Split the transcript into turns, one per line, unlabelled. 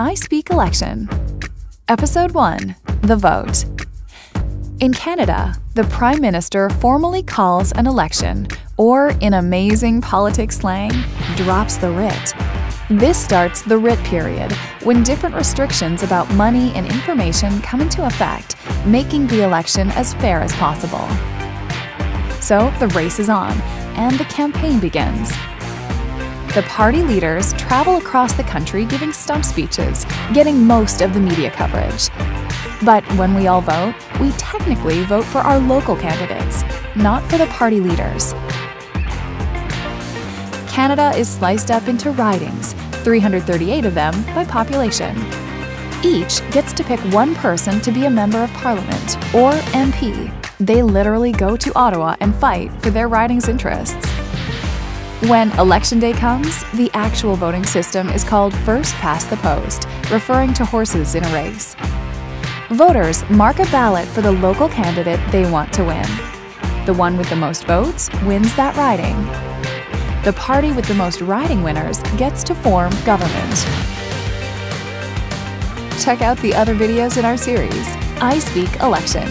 I Speak Election. Episode 1 The Vote. In Canada, the Prime Minister formally calls an election, or in amazing politics slang, drops the writ. This starts the writ period, when different restrictions about money and information come into effect, making the election as fair as possible. So the race is on, and the campaign begins. The party leaders travel across the country giving stump speeches, getting most of the media coverage. But when we all vote, we technically vote for our local candidates, not for the party leaders. Canada is sliced up into ridings, 338 of them by population. Each gets to pick one person to be a Member of Parliament, or MP. They literally go to Ottawa and fight for their riding's interests. When Election Day comes, the actual voting system is called First Past the Post, referring to horses in a race. Voters mark a ballot for the local candidate they want to win. The one with the most votes wins that riding. The party with the most riding winners gets to form government. Check out the other videos in our series, I Speak Election.